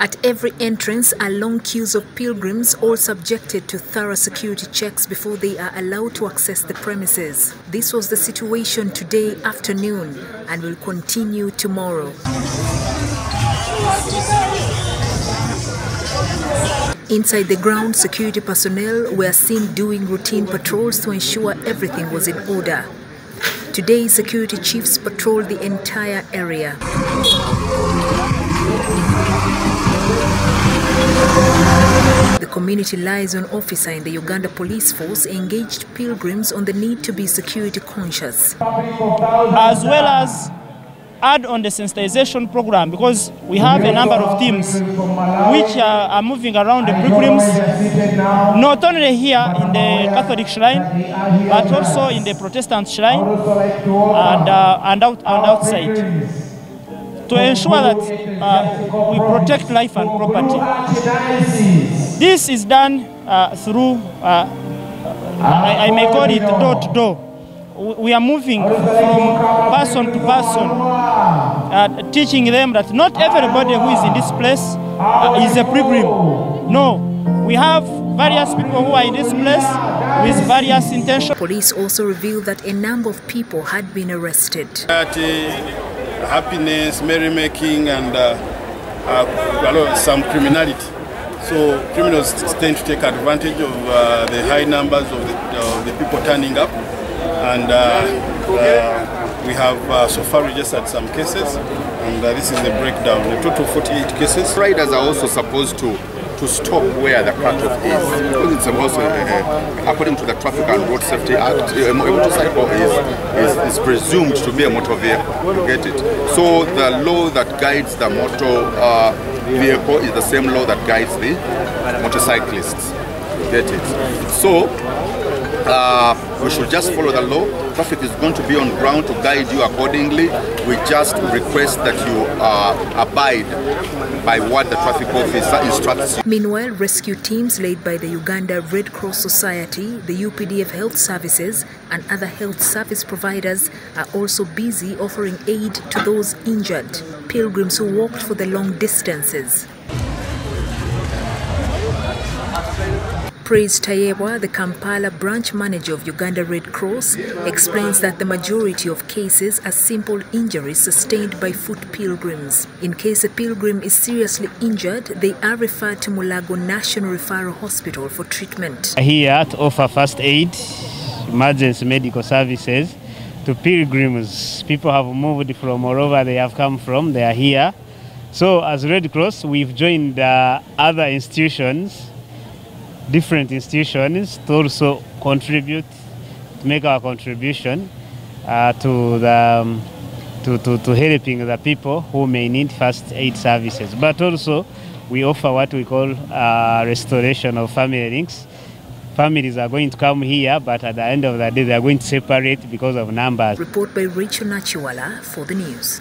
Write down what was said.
At every entrance are long queues of pilgrims, all subjected to thorough security checks before they are allowed to access the premises. This was the situation today afternoon and will continue tomorrow. Inside the ground, security personnel were seen doing routine patrols to ensure everything was in order. Today, security chiefs patrolled the entire area. Community liaison officer in the Uganda Police Force engaged pilgrims on the need to be security conscious. as well as add on the sensitization program because we have a number of teams which are, are moving around the pilgrims, not only here in the Catholic shrine, but also in the Protestant shrine and, uh, and, out, and outside to ensure that uh, we protect life and property. This is done uh, through, uh, I, I may call it door to door. We we are moving from person to person, uh, teaching them that not everybody who is in this place uh, is a pilgrim. No, we have various people who are in this place with various intentions. Police also revealed that a number of people had been arrested. Party, happiness, merrymaking, and uh, uh, some criminality. So criminals tend to take advantage of uh, the high numbers of the, of the people turning up, and uh, uh, we have uh, so far registered some cases, and uh, this is the breakdown. A total of 48 cases. Riders are also supposed to to stop where the cutoff is. Because it's also, uh, uh, according to the Traffic and Road Safety Act, uh, a motorcycle is, is, is presumed to be a motor vehicle. You get it? So the law that guides the motor uh, vehicle is the same law that guides the motorcyclists. Get it? So uh, we should just follow the law. Traffic is going to be on ground to guide you accordingly. We just request that you uh, abide by what the traffic officer instructs you. Meanwhile, rescue teams led by the Uganda Red Cross Society, the UPDF Health Services, and other health service providers are also busy offering aid to those injured, pilgrims who walked for the long distances. Praise Tayewa, the Kampala branch manager of Uganda Red Cross, explains that the majority of cases are simple injuries sustained by foot pilgrims. In case a pilgrim is seriously injured, they are referred to Mulago National Referral Hospital for treatment. here to offer first aid, emergency medical services to pilgrims. People have moved from all they have come from, they are here. So, as Red Cross, we've joined uh, other institutions, different institutions, to also contribute, to make our contribution uh, to the. um, to, to, to helping the people who may need first aid services. But also, we offer what we call uh, restoration of family links. Families are going to come here, but at the end of the day, they are going to separate because of numbers. Report by Rachel Nachiwala for the news.